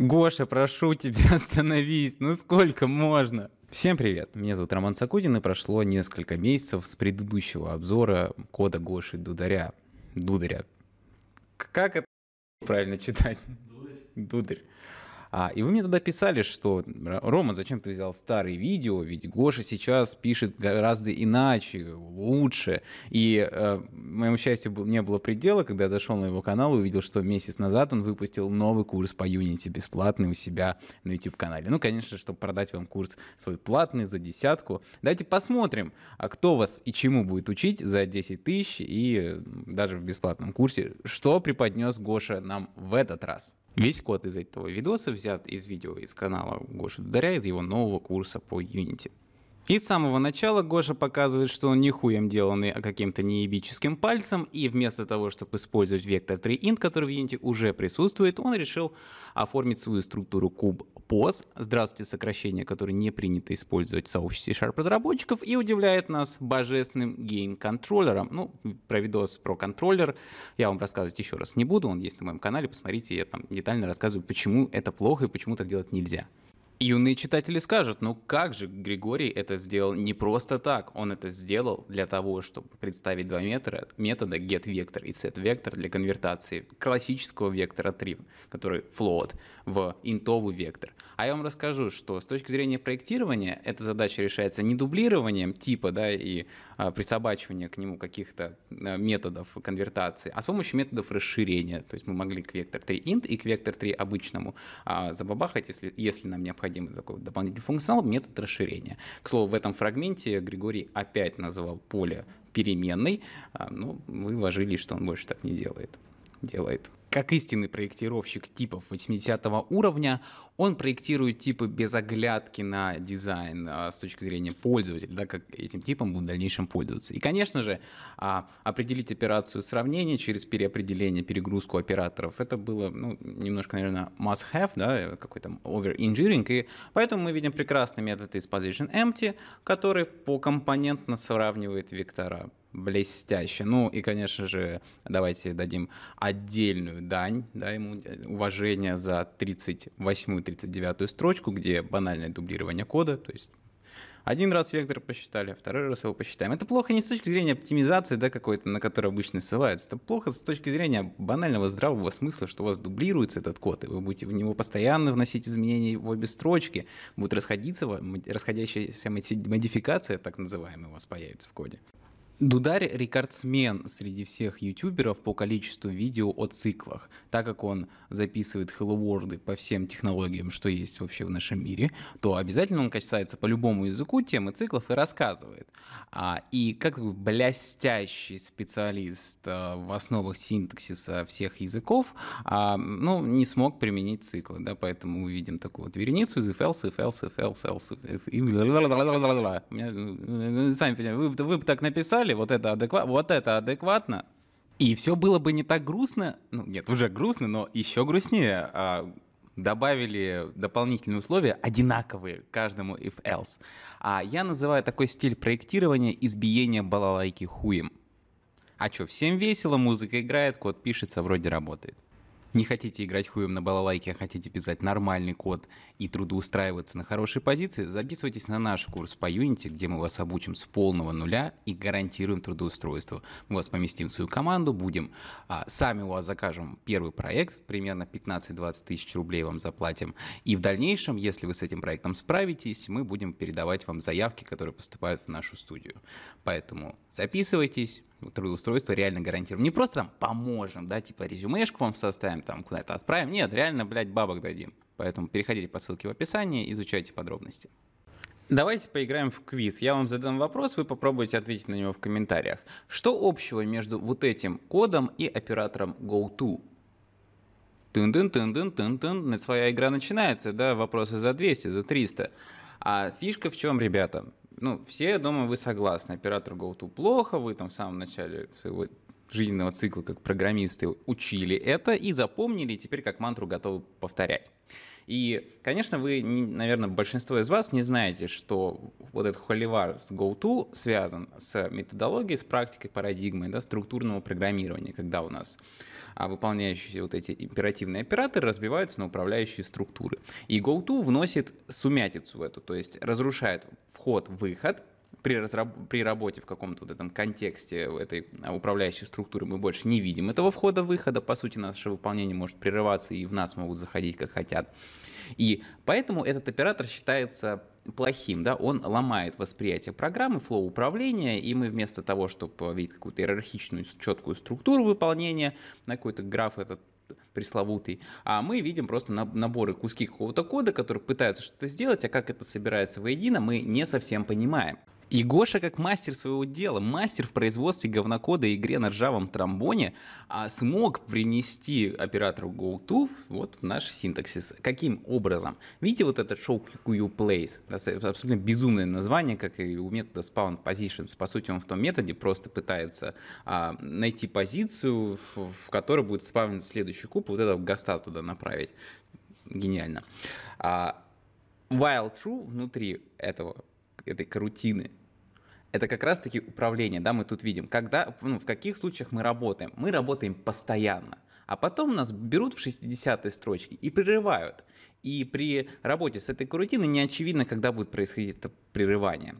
Гоша, прошу тебя, остановись. Ну сколько можно? Всем привет, меня зовут Роман Сакудин, и прошло несколько месяцев с предыдущего обзора кода Гоши Дударя. Дударя. Как это правильно читать? Дударь. Дударь. А, и вы мне тогда писали, что Рома, зачем ты взял старые видео, ведь Гоша сейчас пишет гораздо иначе, лучше. И э, моему счастью не было предела, когда я зашел на его канал и увидел, что месяц назад он выпустил новый курс по Unity бесплатный у себя на YouTube-канале. Ну, конечно, чтобы продать вам курс свой платный за десятку. Давайте посмотрим, а кто вас и чему будет учить за 10 тысяч и даже в бесплатном курсе, что преподнес Гоша нам в этот раз. Весь код из этого видоса взят из видео из канала Гоши Дударя, из его нового курса по Unity. И с самого начала Гоша показывает, что он не хуем деланный, а каким-то неебическим пальцем, и вместо того, чтобы использовать вектор 3int, который в Unity уже присутствует, он решил оформить свою структуру куб POS, здравствуйте, сокращение, которое не принято использовать в сообществе Sharp разработчиков, и удивляет нас божественным гейн-контроллером. Ну, про видос про контроллер я вам рассказывать еще раз не буду, он есть на моем канале, посмотрите, я там детально рассказываю, почему это плохо и почему так делать нельзя. Юные читатели скажут, ну как же Григорий это сделал не просто так, он это сделал для того, чтобы представить два метра, метода getVector и setVector для конвертации классического вектора trim, который float, в интовый вектор. А я вам расскажу, что с точки зрения проектирования эта задача решается не дублированием типа да, и а, присобачивания к нему каких-то а, методов конвертации, а с помощью методов расширения. То есть мы могли к вектор 3 int и к вектор 3 обычному а, забабахать, если, если нам необходим такой дополнительный функционал, метод расширения. К слову, в этом фрагменте Григорий опять называл поле переменной, а, но ну, вы вложили, что он больше так не делает. Делает. Как истинный проектировщик типов 80 уровня, он проектирует типы без оглядки на дизайн а, с точки зрения пользователя, да, как этим типом будут в дальнейшем пользоваться. И, конечно же, а, определить операцию сравнения через переопределение, перегрузку операторов, это было ну, немножко, наверное, must-have, да, какой-то over-engineering, и поэтому мы видим прекрасный метод из position empty, который покомпонентно сравнивает вектора блестяще. Ну и, конечно же, давайте дадим отдельную дань, да, ему уважение за 38-39 строчку, где банальное дублирование кода, то есть один раз вектор посчитали, второй раз его посчитаем. Это плохо не с точки зрения оптимизации, да, какой-то, на который обычно ссылается. Это плохо с точки зрения банального здравого смысла, что у вас дублируется этот код, и вы будете в него постоянно вносить изменения в обе строчки, будет расходиться, расходящаяся модификация, так называемая, у вас появится в коде. Дударь – рекордсмен среди всех ютуберов по количеству видео о циклах. Так как он записывает Hello World по всем технологиям, что есть вообще в нашем мире, то обязательно он касается по любому языку темы циклов и рассказывает. А, и как блестящий специалист а, в основах синтаксиса всех языков, а, ну, не смог применить циклы, да, поэтому мы видим такую вот вереницу из if else, if else, if else, else, if, сами понимаете, вы, вы бы так написали, сказали, вот это, адекват, вот это адекватно, и все было бы не так грустно, ну нет, уже грустно, но еще грустнее. А, добавили дополнительные условия, одинаковые каждому if-else. А я называю такой стиль проектирования избиение балалайки хуем. А что, всем весело, музыка играет, код пишется, вроде работает. Не хотите играть хуем на балалайке, а хотите писать нормальный код и трудоустраиваться на хорошей позиции, записывайтесь на наш курс по Unity, где мы вас обучим с полного нуля и гарантируем трудоустройство. Мы вас поместим в свою команду, будем а, сами у вас закажем первый проект, примерно 15-20 тысяч рублей вам заплатим. И в дальнейшем, если вы с этим проектом справитесь, мы будем передавать вам заявки, которые поступают в нашу студию. Поэтому записывайтесь, трудоустройство реально гарантируем. Не просто там поможем, да, типа резюмешку вам составим, там куда-то отправим. Нет, реально, блядь, бабок дадим. Поэтому переходите по ссылке в описании, изучайте подробности. Давайте поиграем в квиз. Я вам задам вопрос, вы попробуйте ответить на него в комментариях. Что общего между вот этим кодом и оператором GoTo? Тын-тын-тын-тын-тын-тын. Своя игра начинается, да, вопросы за 200, за 300. А фишка в чем, ребята? Ну, все, я думаю, вы согласны. Оператор GoTo плохо, вы там в самом начале своего жизненного цикла как программисты учили это и запомнили, и теперь как мантру готовы повторять. И, конечно, вы, наверное, большинство из вас не знаете, что вот этот холивар с GoTo связан с методологией, с практикой парадигмы, да, структурного программирования, когда у нас а выполняющие вот эти императивные операторы разбиваются на управляющие структуры. И GoTo вносит сумятицу в эту, то есть разрушает вход-выход, при, разраб... при работе в каком-то вот этом контексте этой управляющей структуры мы больше не видим этого входа-выхода. По сути, наше выполнение может прерываться, и в нас могут заходить как хотят. И поэтому этот оператор считается плохим, да, он ломает восприятие программы, флоу управления, и мы вместо того, чтобы видеть какую-то иерархичную, четкую структуру выполнения, на какой-то граф этот пресловутый, а мы видим просто наборы куски какого-то кода, которые пытаются что-то сделать, а как это собирается воедино, мы не совсем понимаем. И Гоша, как мастер своего дела, мастер в производстве говнокода и игре на ржавом тромбоне, а, смог принести оператору GoTo вот в наш синтаксис. Каким образом? Видите вот этот show QQ place? Абсолютно безумное название, как и у метода spawn positions. По сути, он в том методе просто пытается а, найти позицию, в, которой будет спавниться следующий куб, вот этого госта туда направить. Гениально. А, while true внутри этого этой карутины это как раз-таки управление, да, мы тут видим, когда, ну, в каких случаях мы работаем. Мы работаем постоянно, а потом нас берут в 60-й строчке и прерывают. И при работе с этой карутиной не очевидно, когда будет происходить это прерывание.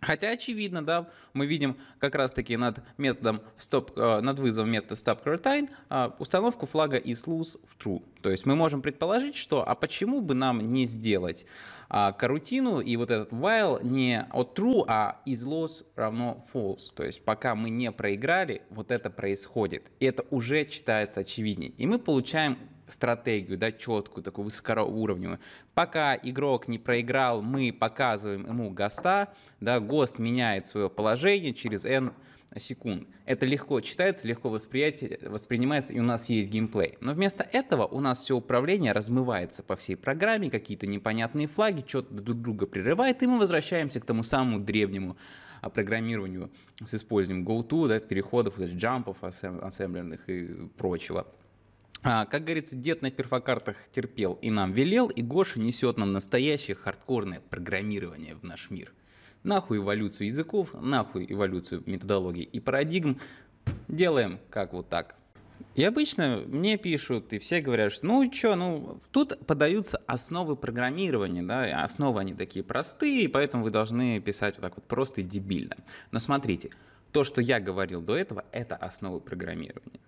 Хотя очевидно, да, мы видим как раз-таки над методом stop, э, над вызовом метода stop coroutine э, установку флага is loose в true. То есть мы можем предположить, что а почему бы нам не сделать а, карутину и вот этот while не от true, а is loose равно false. То есть пока мы не проиграли, вот это происходит. И это уже читается очевиднее. И мы получаем стратегию, да, четкую, такую высокоуровневую. Пока игрок не проиграл, мы показываем ему ГОСТа, да, ГОСТ меняет свое положение через N секунд. Это легко читается, легко воспринимается, и у нас есть геймплей. Но вместо этого у нас все управление размывается по всей программе, какие-то непонятные флаги, что-то друг друга прерывает, и мы возвращаемся к тому самому древнему а, программированию с использованием GoTo, да, переходов, джампов ассемблерных и прочего. А, как говорится, дед на перфокартах терпел и нам велел, и Гоша несет нам настоящее хардкорное программирование в наш мир. Нахуй эволюцию языков, нахуй эволюцию методологий и парадигм. Делаем как вот так. И обычно мне пишут, и все говорят, что ну что, ну тут подаются основы программирования, да, основы они такие простые, поэтому вы должны писать вот так вот просто и дебильно. Но смотрите, то, что я говорил до этого, это основы программирования.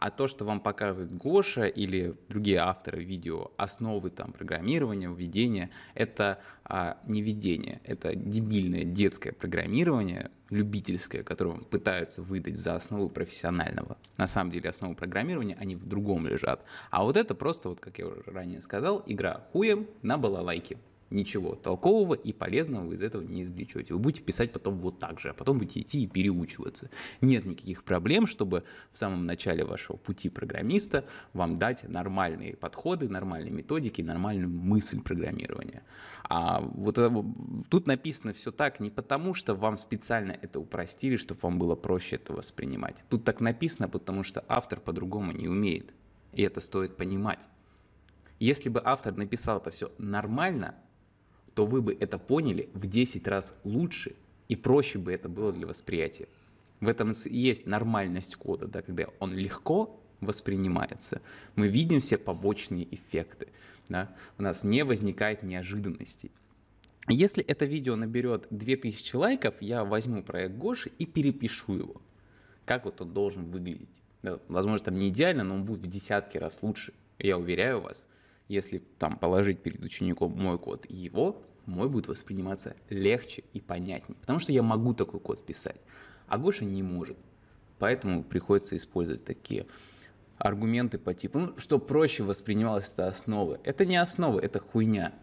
А то, что вам показывает Гоша или другие авторы видео, основы там программирования, введения, это а, не введение, это дебильное детское программирование, любительское, которое вам пытаются выдать за основу профессионального. На самом деле основы программирования, они в другом лежат. А вот это просто, вот как я уже ранее сказал, игра хуем на балалайке ничего толкового и полезного вы из этого не извлечете. Вы будете писать потом вот так же, а потом будете идти и переучиваться. Нет никаких проблем, чтобы в самом начале вашего пути программиста вам дать нормальные подходы, нормальные методики, нормальную мысль программирования. А вот тут написано все так не потому, что вам специально это упростили, чтобы вам было проще это воспринимать. Тут так написано, потому что автор по-другому не умеет. И это стоит понимать. Если бы автор написал это все нормально, то вы бы это поняли в 10 раз лучше и проще бы это было для восприятия. В этом есть нормальность кода, да, когда он легко воспринимается. Мы видим все побочные эффекты. Да? У нас не возникает неожиданностей. Если это видео наберет 2000 лайков, я возьму проект Гоши и перепишу его. Как вот он должен выглядеть. Да, возможно, там не идеально, но он будет в десятки раз лучше. Я уверяю вас, если там положить перед учеником мой код и его, мой будет восприниматься легче и понятнее. Потому что я могу такой код писать, а Гоша не может. Поэтому приходится использовать такие аргументы по типу, ну, что проще воспринималось это основы. Это не основы, это хуйня.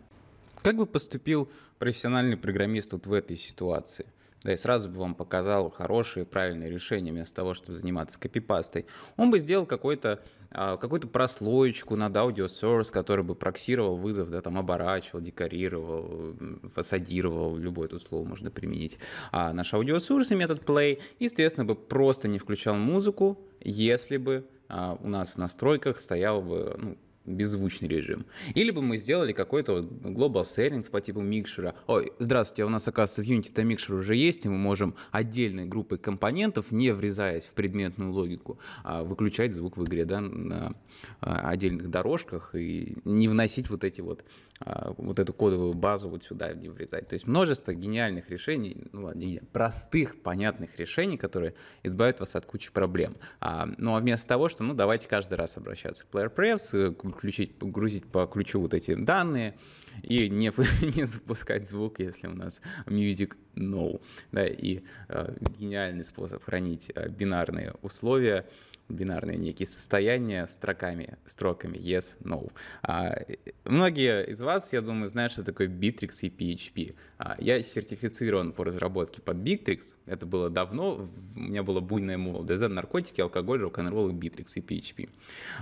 Как бы поступил профессиональный программист вот в этой ситуации? Да, и сразу бы вам показал хорошее, правильное решение вместо того, чтобы заниматься копипастой, он бы сделал какой-то а, какую-то прослоечку над source, который бы проксировал вызов, да, там оборачивал, декорировал, фасадировал, любое тут слово можно применить. А наш source и метод play, естественно, бы просто не включал музыку, если бы а, у нас в настройках стоял бы ну, беззвучный режим. Или бы мы сделали какой-то global settings по типу микшера. Ой, здравствуйте, у нас, оказывается, в Unity микшер уже есть, и мы можем отдельной группой компонентов, не врезаясь в предметную логику, а выключать звук в игре да, на а, отдельных дорожках и не вносить вот эти вот, а, вот эту кодовую базу вот сюда не врезать. То есть множество гениальных решений, ну ладно, простых, понятных решений, которые избавят вас от кучи проблем. Ну а вместо того, что, ну давайте каждый раз обращаться к Player Prefs, включить, погрузить по ключу вот эти данные и не, не запускать звук, если у нас music no. Да, и э, гениальный способ хранить э, бинарные условия бинарные некие состояния строками, строками yes, no. А, многие из вас, я думаю, знают, что такое Bittrex и PHP. А, я сертифицирован по разработке под Bittrex. Это было давно, у меня была буйная молодость, да, наркотики, алкоголь, рок-н-ролл, Bittrex и PHP.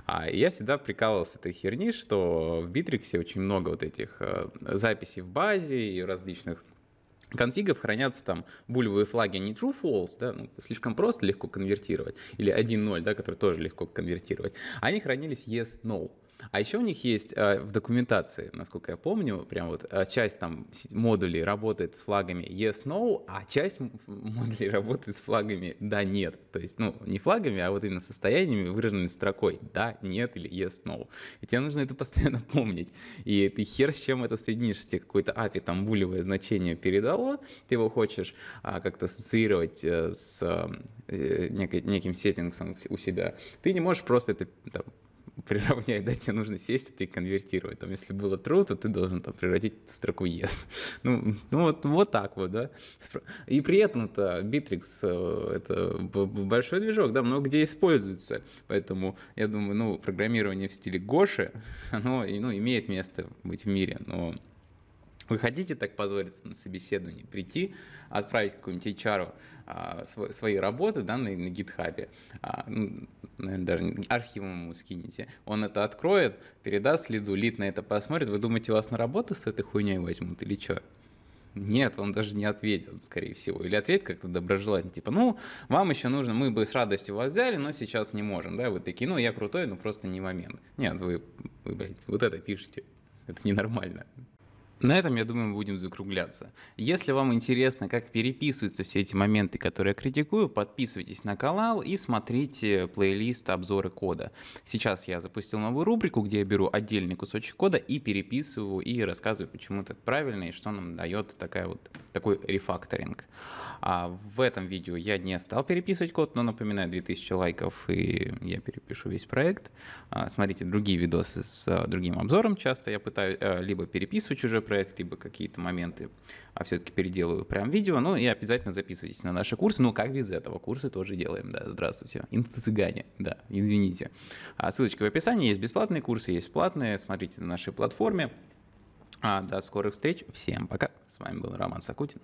А, и я всегда прикалывался этой херни, что в Bittrex очень много вот этих а, записей в базе и различных конфигов хранятся там бульвовые флаги не true false, да, ну, слишком просто легко конвертировать, или 1.0, да, который тоже легко конвертировать. Они хранились yes, no. А еще у них есть э, в документации, насколько я помню, прям вот э, часть там модулей работает с флагами yes, no, а часть модулей работает с флагами да, нет. То есть, ну, не флагами, а вот именно состояниями, выраженными строкой да, нет или yes, no. И тебе нужно это постоянно помнить. И ты хер с чем это соединишь, если какой-то API там булевое значение передало, ты его хочешь а, как-то ассоциировать э, с э, неким сеттингсом у себя, ты не можешь просто это там, приравнять, да, тебе нужно сесть и конвертировать. Там, если было true, то ты должен там превратить строку yes. Ну, ну вот, вот так вот, да. И при этом-то Bittrex э, это большой движок, да, много где используется. Поэтому я думаю, ну, программирование в стиле Гоши, оно ну, имеет место быть в мире, но вы хотите так позволиться на собеседование, прийти, отправить какому-нибудь HR а, свои работы да, на, на GitHub, а, ну, наверное, даже архивом ему скинете, он это откроет, передаст лиду, лид на это посмотрит, вы думаете, вас на работу с этой хуйней возьмут или что? Нет, вам даже не ответят, скорее всего. Или ответ как-то доброжелательно, типа, ну, вам еще нужно, мы бы с радостью вас взяли, но сейчас не можем, да, вы такие, ну, я крутой, но просто не момент. Нет, вы, вы блядь, вот это пишете, это ненормально. На этом, я думаю, мы будем закругляться. Если вам интересно, как переписываются все эти моменты, которые я критикую, подписывайтесь на канал и смотрите плейлист обзоры кода. Сейчас я запустил новую рубрику, где я беру отдельный кусочек кода и переписываю и рассказываю, почему так правильно и что нам дает такая вот, такой рефакторинг. А в этом видео я не стал переписывать код, но напоминаю, 2000 лайков и я перепишу весь проект. А, смотрите другие видосы с а, другим обзором. Часто я пытаюсь а, либо переписывать чужой проект, либо какие-то моменты, а все-таки переделываю прям видео. Ну и обязательно записывайтесь на наши курсы. Ну как без этого? Курсы тоже делаем, да. Здравствуйте. Инфо-цыгане, да, извините. А ссылочка в описании. Есть бесплатные курсы, есть платные. Смотрите на нашей платформе. А, до скорых встреч. Всем пока. С вами был Роман Сакутин.